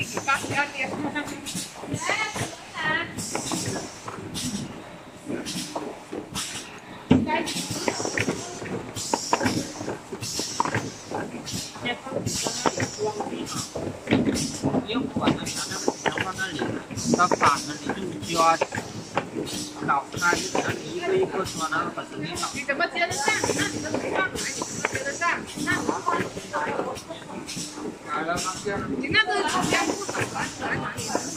kikipasyan niya. Yung kuwan na sana, nakuha Kita ba siya? 你那个时间不走了你来哪里吃